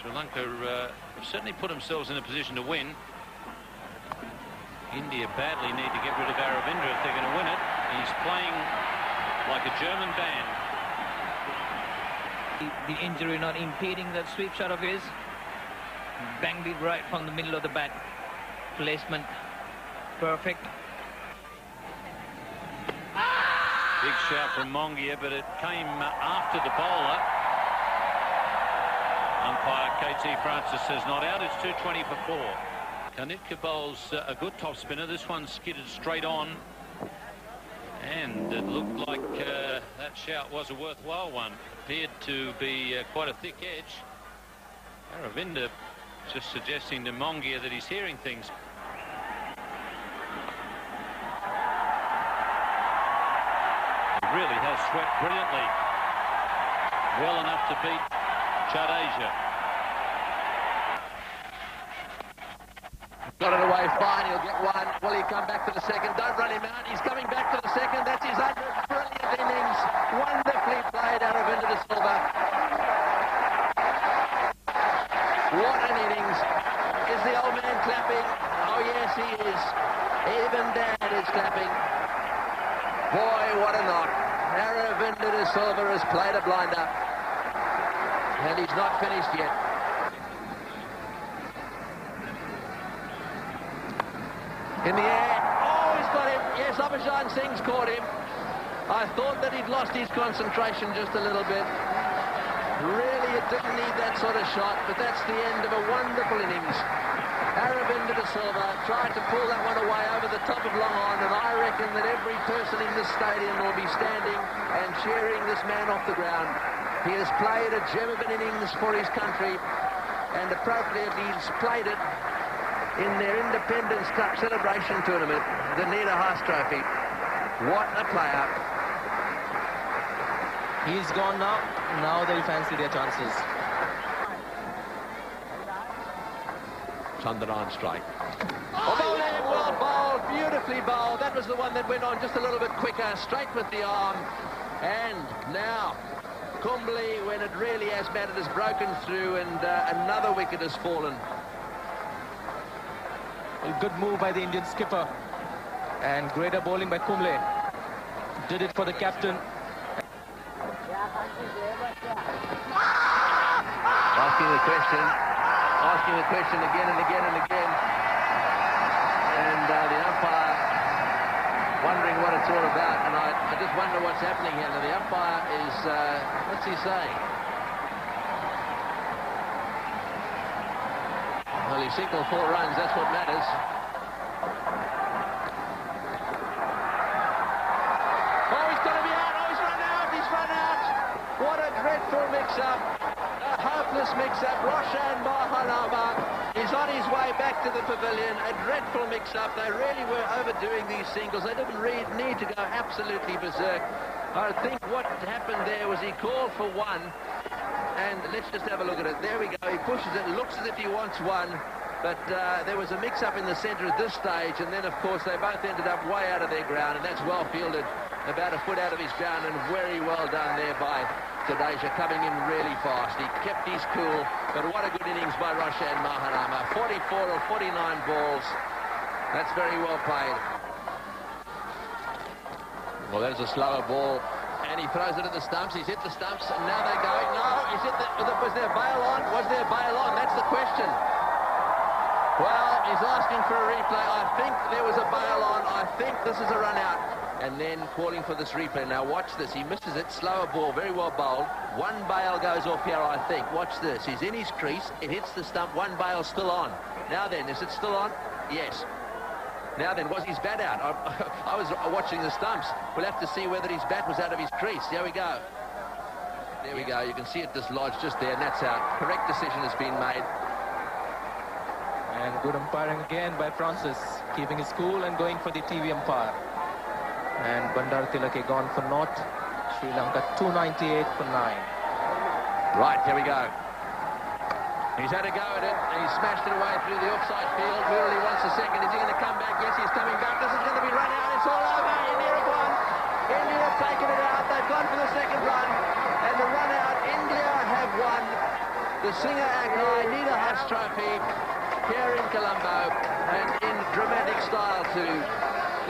Sri Lanka uh, have certainly put themselves in a position to win. India badly need to get rid of Aravinda if they're going to win it. He's playing like a German band. The, the injury not impeding that sweep shot of his. Banged it right from the middle of the bat. Placement perfect. Big shout from Mongia, but it came after the bowler. Umpire KT Francis says not out. It's 220 for four. Kanitkar bowls uh, a good top spinner. This one skidded straight on. And it looked like uh, that shout was a worthwhile one. Appeared to be uh, quite a thick edge. Aravinda just suggesting to Mongia that he's hearing things. He really has swept brilliantly. Well enough to beat Jadeja. Got it away fine. He'll get one. Will he come back to the second? Don't run him out. He's coming back to the second. That's his 100th brilliant innings. Wonderfully played Aravinda de Silva. What an innings. Is the old man clapping? Oh, yes, he is. Even Dad is clapping. Boy, what a knock. Aravinda de Silva has played a blinder. And he's not finished yet. In the air. Oh, he's got him. Yes, Abhijan Singh's caught him. I thought that he'd lost his concentration just a little bit. Really, it didn't need that sort of shot, but that's the end of a wonderful innings. Aravinda de Silva tried to pull that one away over the top of long on, and I reckon that every person in this stadium will be standing and cheering this man off the ground. He has played a gem of an innings for his country, and appropriately he's played it in their Independence Cup celebration tournament, the Nidahas Trophy. What a player. He's gone now. Now they'll fancy their chances. Sundaram strike. Oh, bowling, well bowled, beautifully bowled. That was the one that went on just a little bit quicker, straight with the arm. And now, Kumble, when it really has mattered, has broken through and uh, another wicket has fallen. A good move by the Indian skipper. And greater bowling by Kumble. Did it for the captain. Asking the question, asking the question again and again and again. And uh, the umpire wondering what it's all about. And I, I just wonder what's happening here. Now the umpire is, uh, what's he saying? Well, he signaled four runs, that's what matters. Oh, he's going to be out. Oh, he's run out. He's run out. What a dreadful mix-up. Hopeless mix-up. Roshan Mahanama is on his way back to the pavilion. A dreadful mix-up. They really were overdoing these singles. They didn't really need to go absolutely berserk. I think what happened there was he called for one. And let's just have a look at it. There we go. He pushes it. Looks as if he wants one. But uh, there was a mix-up in the centre at this stage. And then, of course, they both ended up way out of their ground. And that's well fielded. About a foot out of his ground. And very well done there by Jadeja. Coming in really fast. He kept his cool. But what a good innings by Roshan Mahanama. 44 or 49 balls. That's very well played. Well, there's a slower ball and he throws it at the stumps. He's hit the stumps, and now they're going. No, he's hit the, was there bail on? Was there bail on? That's the question. Well, he's asking for a replay. I think there was a bail on. I think this is a run out. And then calling for this replay. Now watch this. He misses it. Slower ball. Very well bowled. One bail goes off here, I think. Watch this. He's in his crease. It hits the stump. One bail still on. Now then, is it still on? Yes. Now then, was his bat out? I, I, was watching the stumps. We'll have to see whether his bat was out of his crease. There we go. There we go. You can see it dislodged just there, and that's out. Correct decision has been made. And good umpiring again by Francis, keeping his cool and going for the TV umpire. And Bandaratilleke gone for naught. Sri Lanka 298 for 9. Right, here we go. He's had a go at it, and he's smashed it away through the offside field. Really wants a second. Is he going to come back? Yes, he's coming back. This is going to be run out. It's all over. India have won. India have taken it out. They've gone for the second run. And the run out, India have won. the Singer Akai Nita Haas Trophy here in Colombo and in dramatic style too.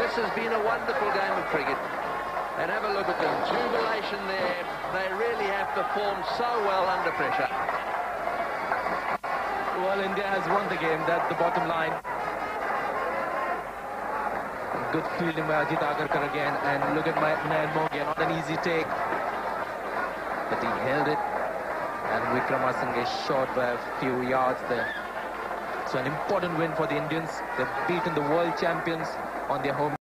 This has been a wonderful game of cricket. And have a look at them. Jubilation there. They really have performed so well under pressure. Well, India has won the game. That's the bottom line. Good fielding by Ajit Agarkar again. And look at man Mongia. Not an easy take. But he held it. And Wickramasinghe short by a few yards there. So an important win for the Indians. They've beaten the world champions on their home